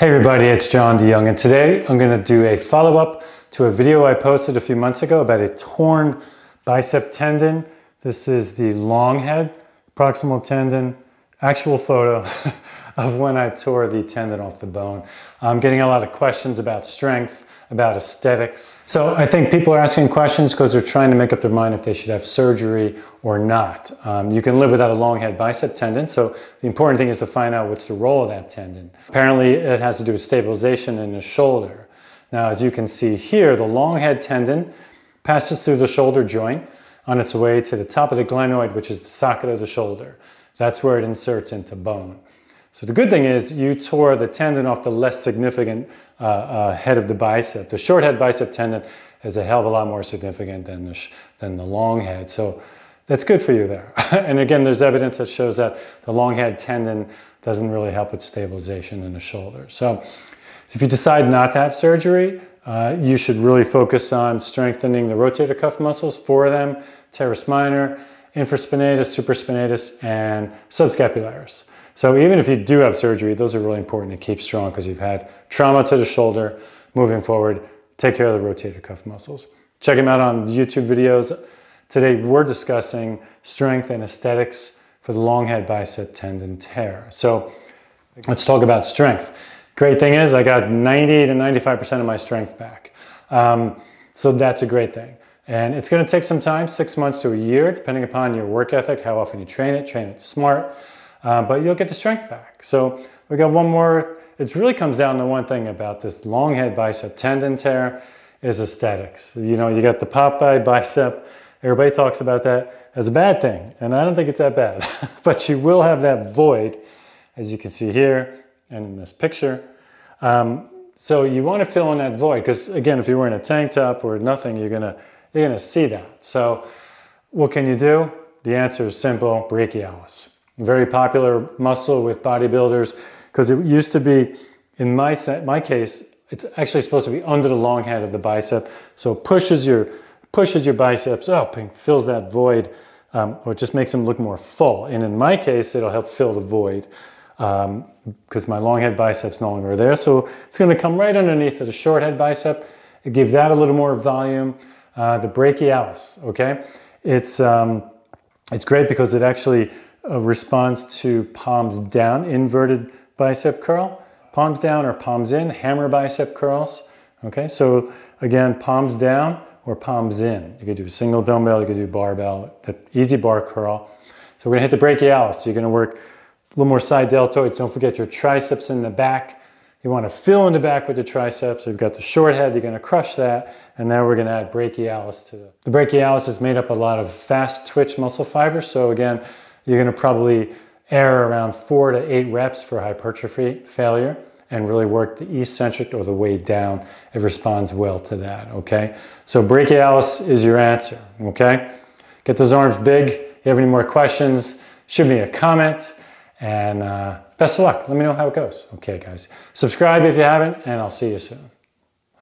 Hey everybody, it's John DeYoung and today I'm going to do a follow-up to a video I posted a few months ago about a torn bicep tendon. This is the long head proximal tendon, actual photo of when I tore the tendon off the bone. I'm getting a lot of questions about strength, about aesthetics. So I think people are asking questions because they're trying to make up their mind if they should have surgery or not. Um, you can live without a long head bicep tendon, so the important thing is to find out what's the role of that tendon. Apparently it has to do with stabilization in the shoulder. Now as you can see here, the long head tendon passes through the shoulder joint on its way to the top of the glenoid, which is the socket of the shoulder. That's where it inserts into bone. So the good thing is you tore the tendon off the less significant uh, uh, head of the bicep. The short head bicep tendon is a hell of a lot more significant than the, than the long head. So that's good for you there. and again, there's evidence that shows that the long head tendon doesn't really help with stabilization in the shoulder. So, so if you decide not to have surgery, uh, you should really focus on strengthening the rotator cuff muscles, four of them, teres minor, infraspinatus, supraspinatus, and subscapularis. So even if you do have surgery, those are really important to keep strong because you've had trauma to the shoulder. Moving forward, take care of the rotator cuff muscles. Check them out on YouTube videos. Today we're discussing strength and aesthetics for the long head bicep tendon tear. So let's talk about strength. Great thing is I got 90 to 95% of my strength back. Um, so that's a great thing. And it's going to take some time, six months to a year, depending upon your work ethic, how often you train it, train it smart uh, but you'll get the strength back. So we got one more. It really comes down to one thing about this long head bicep tendon tear is aesthetics. You know, you got the Popeye bicep. Everybody talks about that as a bad thing, and I don't think it's that bad. but you will have that void, as you can see here and in this picture. Um, so you want to fill in that void because again, if you're wearing a tank top or nothing, you're gonna you're gonna see that. So what can you do? The answer is simple: brachialis very popular muscle with bodybuilders because it used to be, in my, set my case, it's actually supposed to be under the long head of the bicep. So pushes your, pushes your biceps up and fills that void, um, or just makes them look more full. And in my case, it'll help fill the void because um, my long head bicep's no longer there. So it's going to come right underneath the short head bicep. Give that a little more volume. Uh, the brachialis, okay? It's, um, it's great because it actually a response to palms down, inverted bicep curl, palms down or palms in, hammer bicep curls. Okay, so again, palms down or palms in. You could do a single dumbbell, you could do barbell, EZ bar curl. So we're gonna hit the brachialis. So you're gonna work a little more side deltoids. Don't forget your triceps in the back. You wanna fill in the back with the triceps. We've got the short head, you're gonna crush that. And now we're gonna add brachialis to it. The brachialis is made up a lot of fast twitch muscle fibers. So again, you're going to probably err around four to eight reps for hypertrophy failure and really work the eccentric or the way down. It responds well to that, okay? So brachialis is your answer, okay? Get those arms big. If you have any more questions, shoot me a comment and uh, best of luck. Let me know how it goes. Okay, guys. Subscribe if you haven't, and I'll see you soon.